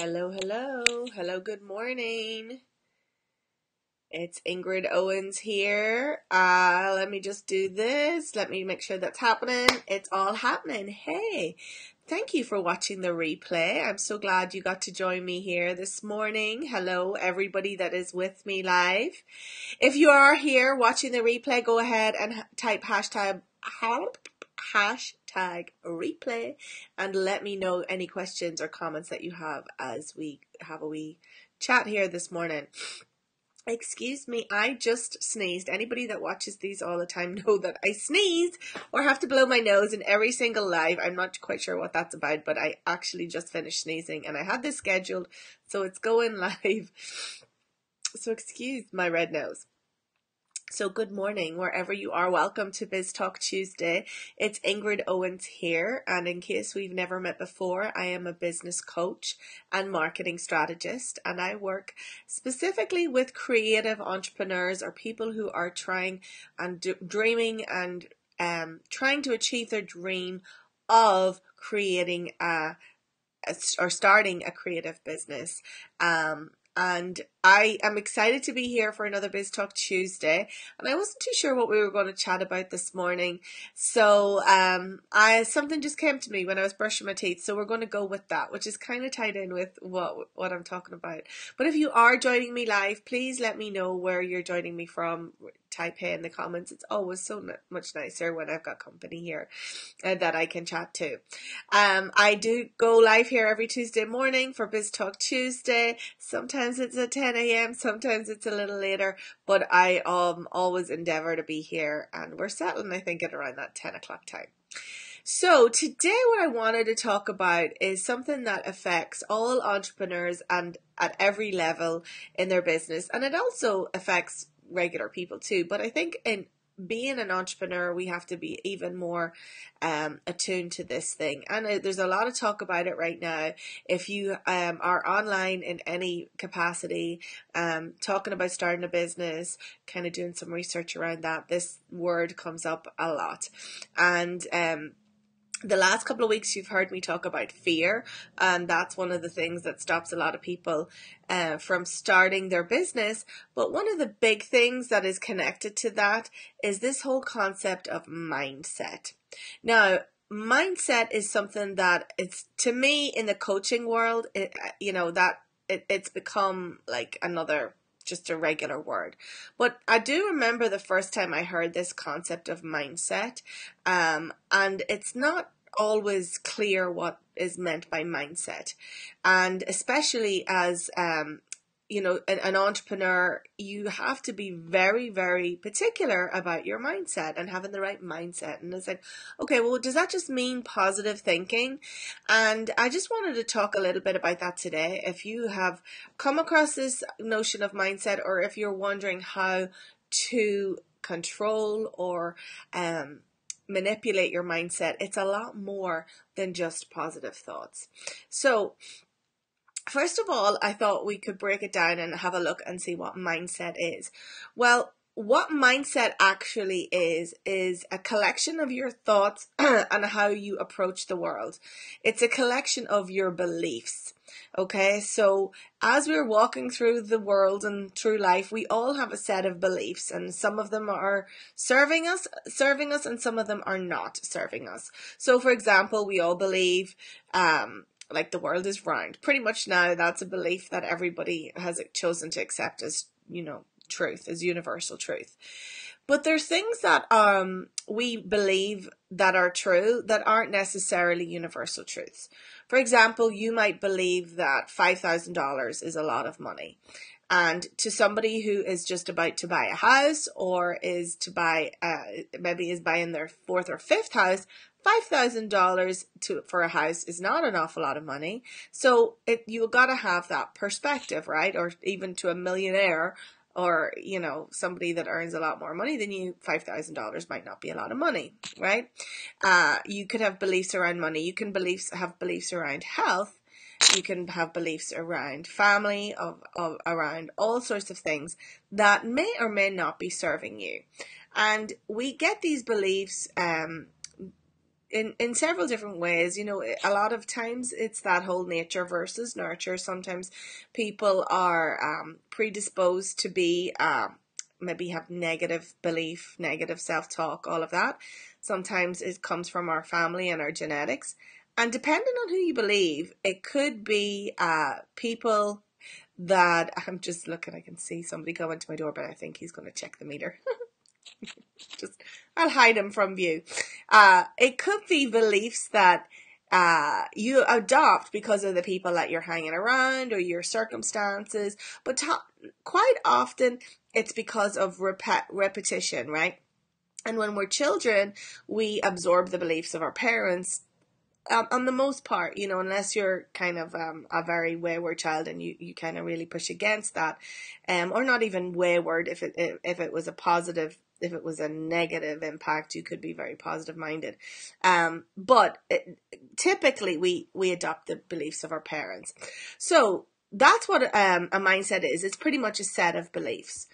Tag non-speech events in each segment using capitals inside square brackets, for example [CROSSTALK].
Hello, hello, hello, good morning. It's Ingrid Owens here. Uh, let me just do this. Let me make sure that's happening. It's all happening. Hey, thank you for watching the replay. I'm so glad you got to join me here this morning. Hello, everybody that is with me live. If you are here watching the replay, go ahead and type hashtag hashtag replay and let me know any questions or comments that you have as we have a wee chat here this morning. Excuse me, I just sneezed. Anybody that watches these all the time [LAUGHS] know that I sneeze or have to blow my nose in every single live. I'm not quite sure what that's about, but I actually just finished sneezing and I had this scheduled, so it's going [LAUGHS] live. So excuse my red nose. So good morning, wherever you are. Welcome to Biz Talk Tuesday. It's Ingrid Owens here. And in case we've never met before, I am a business coach and marketing strategist. And I work specifically with creative entrepreneurs or people who are trying and dreaming and um, trying to achieve their dream of creating a, a or starting a creative business. Um, and I am excited to be here for another Biz Talk Tuesday. And I wasn't too sure what we were going to chat about this morning. So, um, I, something just came to me when I was brushing my teeth. So we're going to go with that, which is kind of tied in with what, what I'm talking about. But if you are joining me live, please let me know where you're joining me from. Type in the comments. It's always so much nicer when I've got company here uh, that I can chat to. Um, I do go live here every Tuesday morning for Biz Talk Tuesday. Sometimes it's at 10 a.m. Sometimes it's a little later, but I um always endeavor to be here, and we're settling, I think, at around that 10 o'clock time. So today what I wanted to talk about is something that affects all entrepreneurs and at every level in their business and it also affects regular people too but I think in being an entrepreneur, we have to be even more um, attuned to this thing. And uh, there's a lot of talk about it right now. If you um, are online in any capacity, um, talking about starting a business, kind of doing some research around that, this word comes up a lot. And um, the last couple of weeks you've heard me talk about fear and that's one of the things that stops a lot of people uh, from starting their business. But one of the big things that is connected to that is this whole concept of mindset. Now mindset is something that it's to me in the coaching world it, you know that it, it's become like another just a regular word. But I do remember the first time I heard this concept of mindset, um, and it's not always clear what is meant by mindset. And especially as um, you know, an, an, entrepreneur, you have to be very, very particular about your mindset and having the right mindset. And it's like, okay, well, does that just mean positive thinking? And I just wanted to talk a little bit about that today. If you have come across this notion of mindset or if you're wondering how to control or, um, manipulate your mindset, it's a lot more than just positive thoughts. So, First of all, I thought we could break it down and have a look and see what mindset is. Well, what mindset actually is, is a collection of your thoughts [CLEARS THROAT] and how you approach the world. It's a collection of your beliefs. Okay, so as we're walking through the world and through life, we all have a set of beliefs, and some of them are serving us, serving us, and some of them are not serving us. So, for example, we all believe um, like the world is round. Pretty much now that's a belief that everybody has chosen to accept as, you know, truth, as universal truth. But there's things that um we believe that are true that aren't necessarily universal truths. For example, you might believe that $5,000 is a lot of money. And to somebody who is just about to buy a house or is to buy, uh, maybe is buying their fourth or fifth house, $5,000 to for a house is not an awful lot of money. So it you got to have that perspective, right? Or even to a millionaire or, you know, somebody that earns a lot more money than you, $5,000 might not be a lot of money, right? Uh, you could have beliefs around money. You can beliefs have beliefs around health. You can have beliefs around family, of, of around all sorts of things that may or may not be serving you. And we get these beliefs um, in, in several different ways. You know, a lot of times it's that whole nature versus nurture. Sometimes people are um, predisposed to be, uh, maybe have negative belief, negative self talk, all of that. Sometimes it comes from our family and our genetics. And depending on who you believe, it could be uh, people that [LAUGHS] I'm just looking, I can see somebody coming to my door, but I think he's going to check the meter. [LAUGHS] [LAUGHS] just I'll hide them from view. Uh, it could be beliefs that uh, you adopt because of the people that you're hanging around or your circumstances, but quite often it's because of rep- repetition, right? And when we're children, we absorb the beliefs of our parents um, on the most part, you know, unless you're kind of um, a very wayward child and you, you kind of really push against that, um, or not even wayward, if it if it was a positive, if it was a negative impact, you could be very positive minded. Um, but it, typically, we we adopt the beliefs of our parents, so that's what um, a mindset is. It's pretty much a set of beliefs.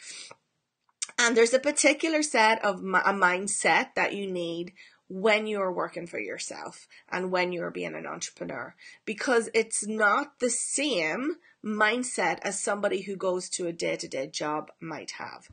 And there's a particular set of a mindset that you need when you're working for yourself and when you're being an entrepreneur because it's not the same mindset as somebody who goes to a day to day job might have.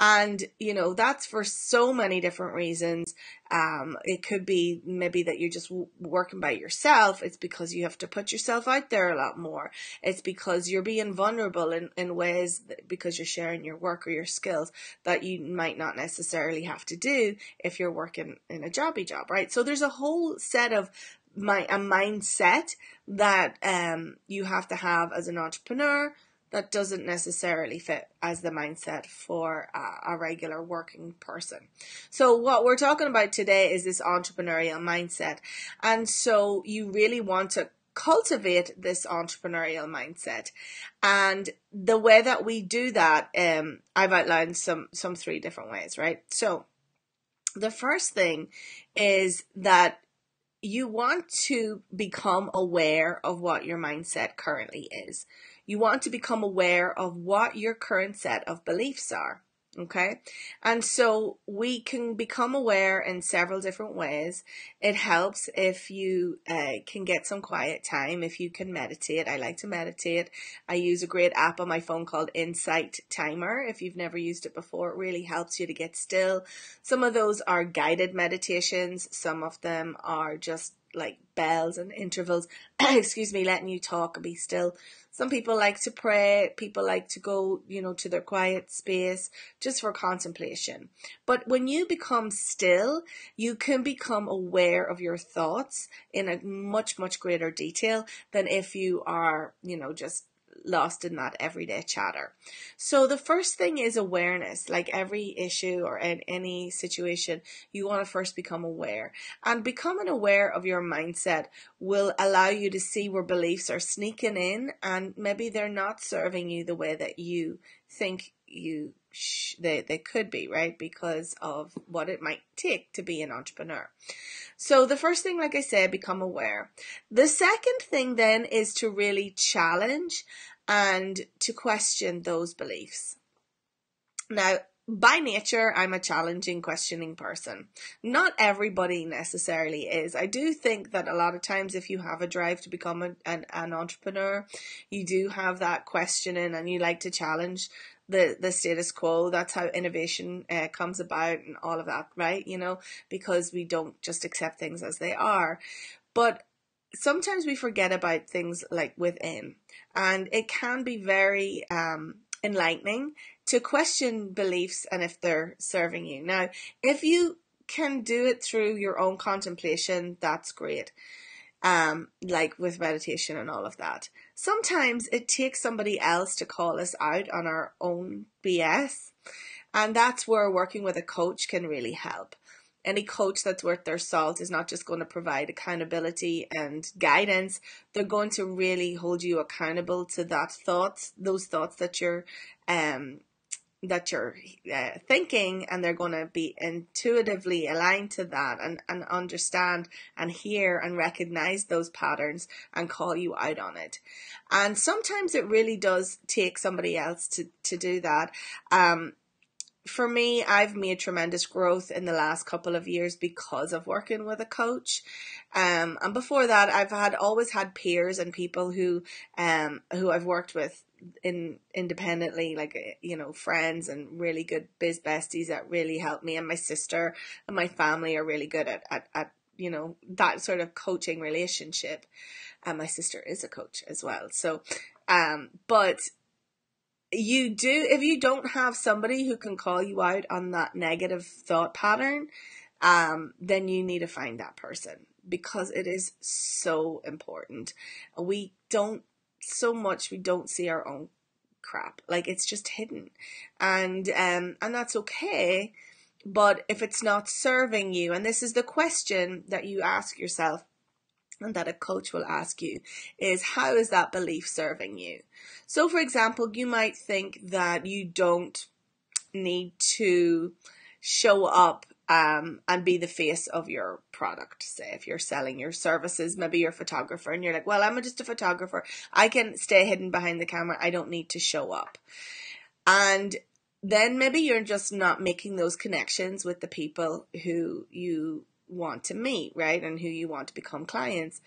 And, you know, that's for so many different reasons. Um, it could be maybe that you're just w- working by yourself. It's because you have to put yourself out there a lot more. It's because you're being vulnerable in, in ways because you're sharing your work or your skills that you might not necessarily have to do if you're working in a jobby job, right? So there's a whole set of my, a mindset that, um, you have to have as an entrepreneur that doesn't necessarily fit as the mindset for a, a, regular working person. So what we're talking about today is this entrepreneurial mindset. And so you really want to cultivate this entrepreneurial mindset. And the way that we do that, um, I've outlined some, some three different ways, right? So the first thing is that you want to become aware of what your mindset currently is. You want to become aware of what your current set of beliefs are. Okay. And so we can become aware in several different ways. It helps if you uh, can get some quiet time, if you can meditate. I like to meditate. I use a great app on my phone called Insight Timer. If you've never used it before, it really helps you to get still. Some of those are guided meditations. Some of them are just like bells and intervals, [CLEARS THROAT] excuse me, letting you talk and be still. Some people like to pray, people like to go, you know, to their quiet space just for contemplation. But when you become still, you can become aware of your thoughts in a much, much greater detail than if you are, you know, just lost in that everyday chatter. So the first thing is awareness. Like every issue or in any situation, you want to first become aware. And becoming aware of your mindset will allow you to see where beliefs are sneaking in and maybe they're not serving you the way that you think you sh- they, they could be, right? Because of what it might take to be an entrepreneur. So the first thing, like I said, become aware. The second thing then is to really challenge and to question those beliefs. Now, by nature, I'm a challenging, questioning person. Not everybody necessarily is. I do think that a lot of times, if you have a drive to become a, an, an entrepreneur, you do have that questioning and you like to challenge the the status quo. That's how innovation uh, comes about and all of that, right? You know, because we don't just accept things as they are. But sometimes we forget about things like within, and it can be very um, enlightening to question beliefs and if they're serving you. Now, if you can do it through your own contemplation, that's great. Um, like with meditation and all of that. Sometimes it takes somebody else to call us out on our own BS. And that's where working with a coach can really help any coach that's worth their salt is not just going to provide accountability and guidance. They're going to really hold you accountable to that thoughts those thoughts that you're um that you're uh, thinking and they're going to be intuitively aligned to that and, and understand and hear and recognize those patterns and call you out on it. And sometimes it really does take somebody else to to do that. Um for me, I've made tremendous growth in the last couple of years because of working with a coach. Um, and before that, I've had always had peers and people who, um, who I've worked with in independently, like you know, friends and really good biz besties that really helped me. And my sister and my family are really good at at, at you know that sort of coaching relationship. And my sister is a coach as well. So, um, but you do if you don't have somebody who can call you out on that negative thought pattern um, then you need to find that person because it is so important. We don't so much we don't see our own crap. Like it's just hidden. And um and that's okay but if it's not serving you and this is the question that you ask yourself and that a coach will ask you is how is that belief serving you? So, for example, you might think that you don't need to show up um, and be the face of your product. Say, if you're selling your services, maybe you're a photographer and you're like, well, I'm just a photographer. I can stay hidden behind the camera. I don't need to show up. And then maybe you're just not making those connections with the people who you want to meet, right? And who you want to become clients.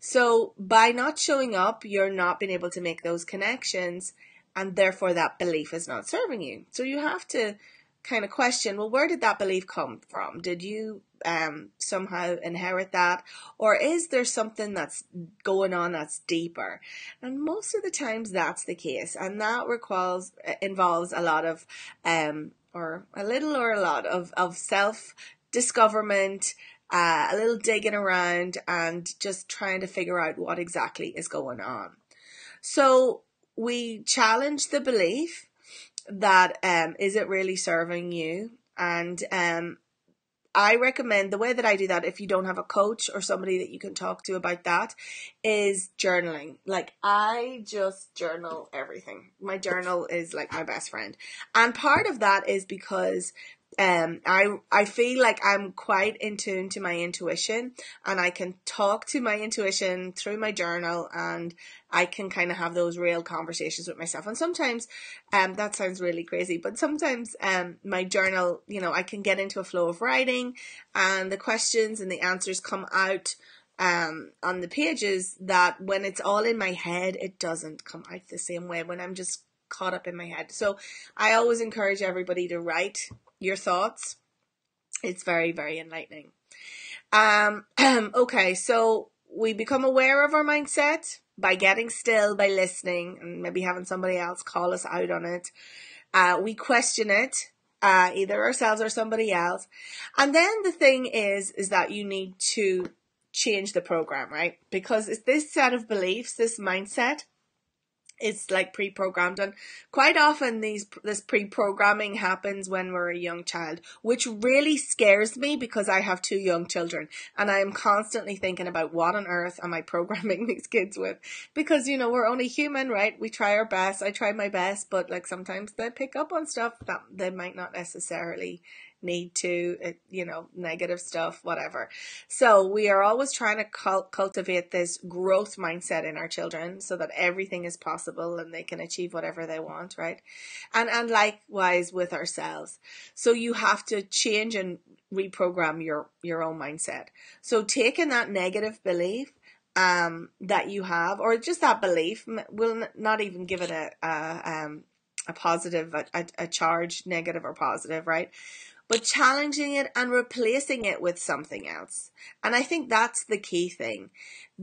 So by not showing up, you're not being able to make those connections and therefore that belief is not serving you. So you have to kind of question, well, where did that belief come from? Did you um, somehow inherit that? Or is there something that's going on that's deeper? And most of the times that's the case. And that requires, involves a lot of, um, or a little or a lot of, of self discoverment, uh, a little digging around, and just trying to figure out what exactly is going on. So we challenge the belief that um, is it really serving you, and um, I recommend the way that I do that if you don't have a coach or somebody that you can talk to about that is journaling. Like I just journal everything. My journal is like my best friend. And part of that is because um, I I feel like I'm quite in tune to my intuition, and I can talk to my intuition through my journal, and I can kind of have those real conversations with myself. And sometimes, um, that sounds really crazy, but sometimes, um, my journal, you know, I can get into a flow of writing, and the questions and the answers come out. Um, on the pages that when it's all in my head, it doesn't come out the same way when I'm just caught up in my head. So I always encourage everybody to write your thoughts. It's very, very enlightening. Um, [CLEARS THROAT] okay, so we become aware of our mindset by getting still, by listening, and maybe having somebody else call us out on it. Uh, we question it, uh, either ourselves or somebody else. And then the thing is, is that you need to change the program, right? Because it's this set of beliefs, this mindset, it's like pre-programmed and quite often these this pre-programming happens when we're a young child which really scares me because i have two young children and i am constantly thinking about what on earth am i programming [LAUGHS] these kids with? Because you know we're only human right? We try our best. I try my best but like sometimes they pick up on stuff that they might not necessarily need to, you know, negative stuff, whatever. So we are always trying to cult- cultivate this growth mindset in our children so that everything is possible and they can achieve whatever they want, right? And, and likewise with ourselves. So you have to change and reprogram your, your own mindset. So taking that negative belief um, that you have, or just that belief, will not even give it a, a um, a positive, a, a, charge, negative or positive, right? But challenging it and replacing it with something else. And I think that's the key thing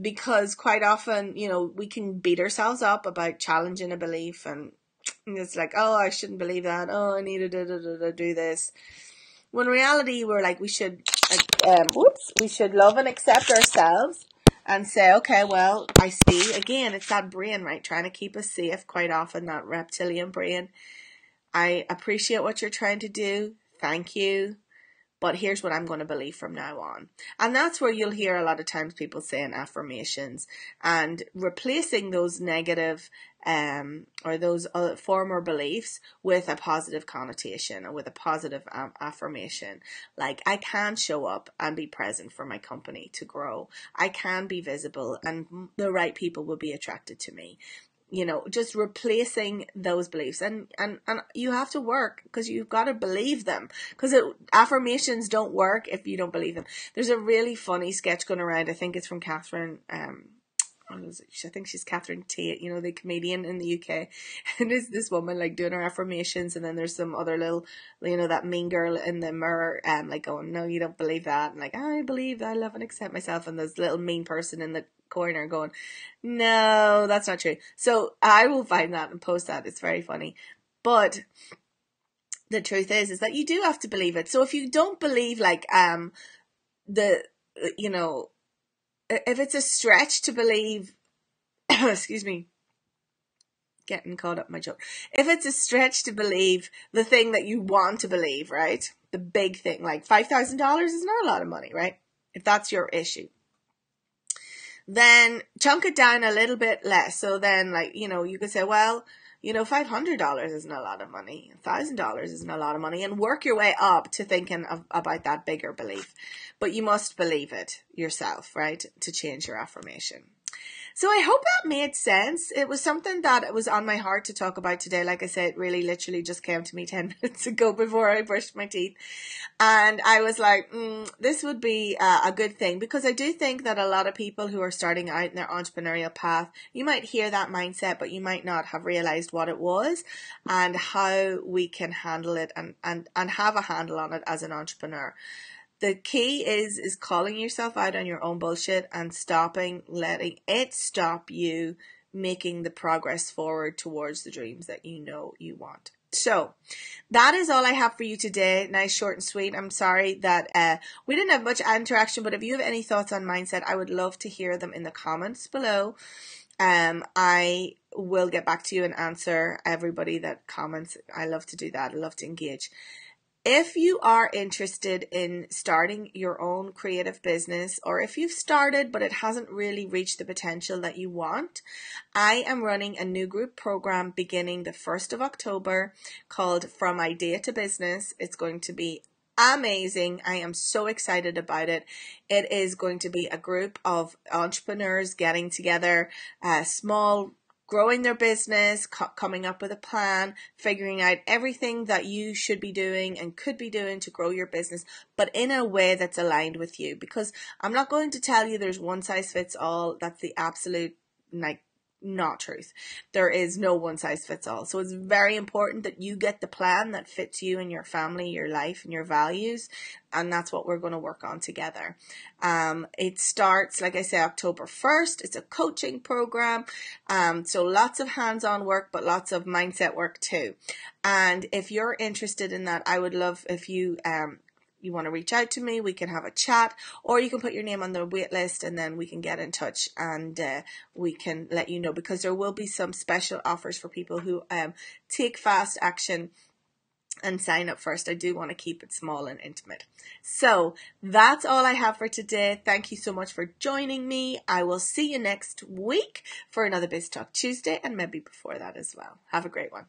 because quite often, you know, we can beat ourselves up about challenging a belief and it's like, oh, I shouldn't believe that. Oh, I need to do, this. When reality, we're like, we should, um, whoops, we should love and accept ourselves and say, okay, well, I see. Again, it's that brain, right? Trying to keep us safe quite often, that reptilian brain. I appreciate what you're trying to do thank you, but here's what I'm going to believe from now on. And that's where you'll hear a lot of times people saying affirmations and replacing those negative um, or those uh, former beliefs with a positive connotation or with a positive um, affirmation. Like, I can show up and be present for my company to grow. I can be visible and the right people will be attracted to me you know just replacing those beliefs. And and and you have to work because you've got to believe them. Because affirmations don't work if you don't believe them. There's a really funny sketch going around. I think it's from catherine um I think she's Catherine Tate, you know, the comedian in the UK. [LAUGHS] And there's this woman like doing her affirmations, and then there's some other little, you know, that mean girl in the mirror, um, like going, "No, you don't believe that," and like, "I believe, I love and accept myself," and this little mean person in the corner going, "No, that's not true." So I will find that and post that. It's very funny, but the truth is, is that you do have to believe it. So if you don't believe, like, um, the, you know if it's a stretch to believe, [COUGHS] excuse me, getting caught up my joke. If it's a stretch to believe the thing that you want to believe, right? The big thing, like $5,000 is not a lot of money, right? If that's your issue. Then chunk it down a little bit less. So then, like, you know, you could say, well, you know, $500 isn't a lot of money. $1,000 isn't a lot of money. And work your way up to thinking of, about that bigger belief. But you must believe it yourself, right? To change your affirmation. So I hope that made sense. It was something that was on my heart to talk about today. Like I said, it really literally just came to me [LAUGHS] 10 minutes ago before I brushed my teeth. And I was like, mm, this would be uh, a good thing because I do think that a lot of people who are starting out in their entrepreneurial path, you might hear that mindset, but you might not have realized what it was and how we can handle it and, and, and have a handle on it as an entrepreneur the key is is calling yourself out on your own bullshit and stopping letting it stop you making the progress forward towards the dreams that you know you want. So that is all I have for you today. Nice, short, and sweet. I'm sorry that uh, we didn't have much interaction, but if you have any thoughts on mindset, I would love to hear them in the comments below. Um, I will get back to you and answer everybody that comments. I love to do that. I love to engage. If you are interested in starting your own creative business, or if you've started but it hasn't really reached the potential that you want, I am running a new group program beginning the 1st of October called From Idea to Business. It's going to be amazing. I am so excited about it. It is going to be a group of entrepreneurs getting together, uh, small growing their business, co- coming up with a plan, figuring out everything that you should be doing and could be doing to grow your business, but in a way that's aligned with you. Because I'm not going to tell you there's one size fits all. That's the absolute like not truth. There is no one size fits all. So it's very important that you get the plan that fits you and your family, your life, and your values. And that's what we're going to work on together. Um, it starts, like I say, October 1st. It's a coaching program. Um, so lots of hands on work, but lots of mindset work too. And if you're interested in that, I would love if you um, you want to reach out to me, we can have a chat, or you can put your name on the wait list and then we can get in touch and uh, we can let you know because there will be some special offers for people who um, take fast action and sign up first. I do want to keep it small and intimate. So that's all I have for today. Thank you so much for joining me. I will see you next week for another Biz Talk Tuesday and maybe before that as well. Have a great one.